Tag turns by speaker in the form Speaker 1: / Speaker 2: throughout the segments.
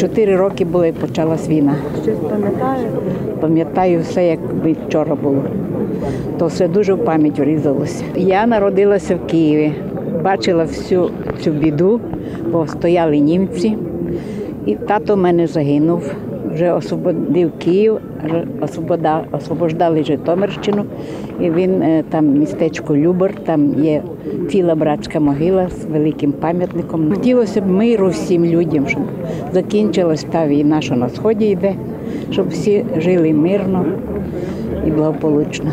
Speaker 1: Чотири роки було і почалась війна.
Speaker 2: Щось пам'ятаю?
Speaker 1: Пам'ятаю все, як вчора було. То все дуже в пам'ять врізалося. Я народилася в Києві, бачила всю цю біду, бо стояли німці. І тато в мене загинув. Вже освободив Київ, освобождали Житомирщину. І він е, там містечко Любор, там є ціла братська могила з великим пам'ятником. Хотілося б миру всім людям, щоб закінчилась та війна, що на сході йде, щоб всі жили мирно і благополучно.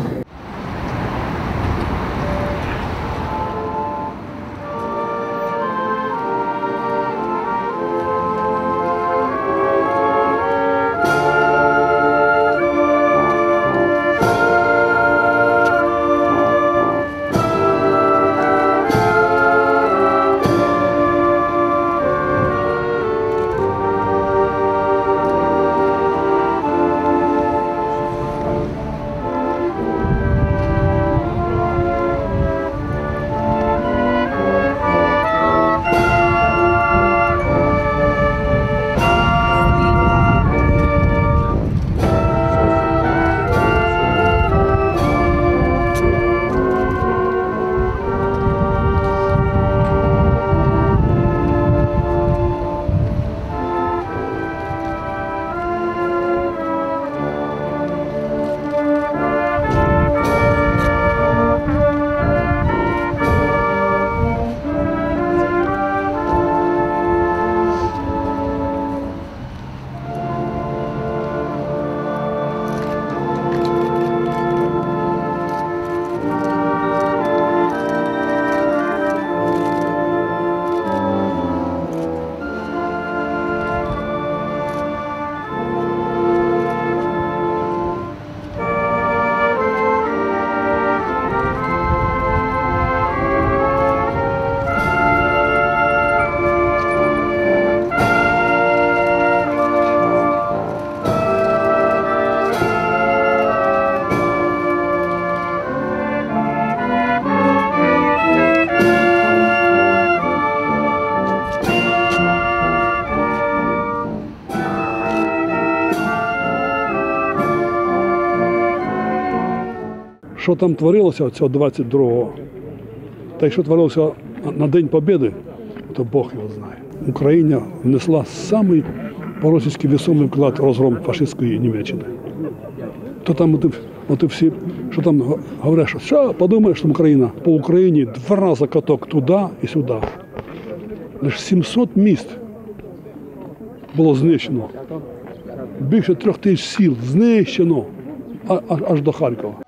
Speaker 3: Що там творилося цього 22-го, та й що творилося на День Побєди, то Бог його знає. Україна внесла самий по-російськи весомий вклад розгром фашистської Німеччини. То там от, от всі, що там говорять, що що, подумаєш, що Україна по Україні два рази каток туди і сюди. Лише 700 міст було знищено. Більше трьох тисяч сіл знищено аж до Харкова.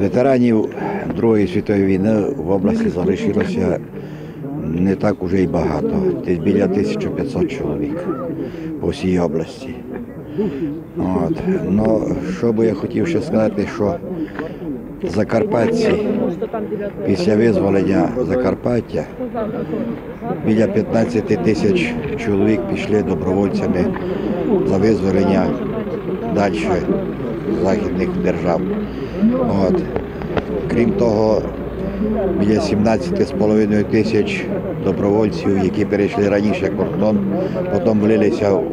Speaker 4: Ветеранів Другої світової війни в області залишилося не так уже й багато, десь біля 1500 чоловік по всій області. От. Ну, що би я хотів ще сказати, що Закарпатці після визволення Закарпаття біля 15 тисяч чоловік пішли добровольцями за визволення далі західних держав. От. Крім того, біля 17,5 тисяч добровольців, які перейшли раніше кордон, потім влилися в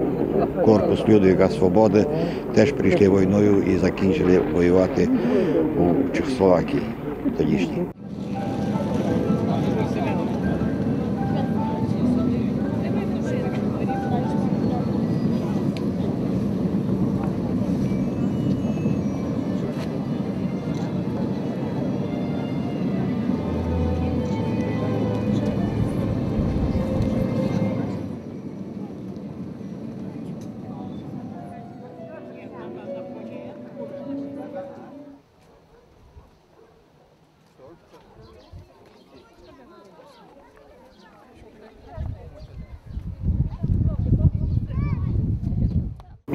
Speaker 4: корпус Людвіга Свободи, теж прийшли війною і закінчили воювати у Чехословакії тодішній.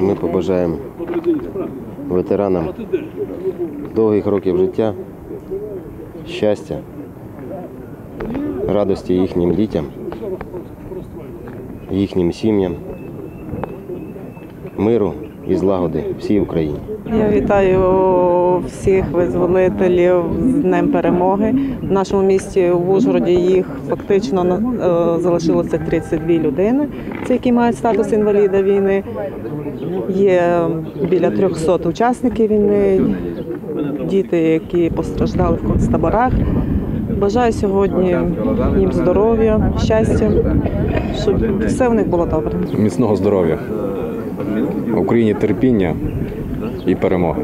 Speaker 2: Ми побажаємо ветеранам довгих років життя, щастя, радості їхнім дітям, їхнім сім'ям, миру і злагоди всій Україні.
Speaker 5: Я вітаю всіх визволителів з Днем Перемоги. В нашому місті в Ужгороді їх фактично е, залишилося 32 людини, це які мають статус інваліда війни. Є біля 300 учасників війни, діти, які постраждали в концтаборах. Бажаю сьогодні їм здоров'я, щастя, щоб все в них було добре.
Speaker 6: міцного здоров'я, Україні терпіння і перемоги.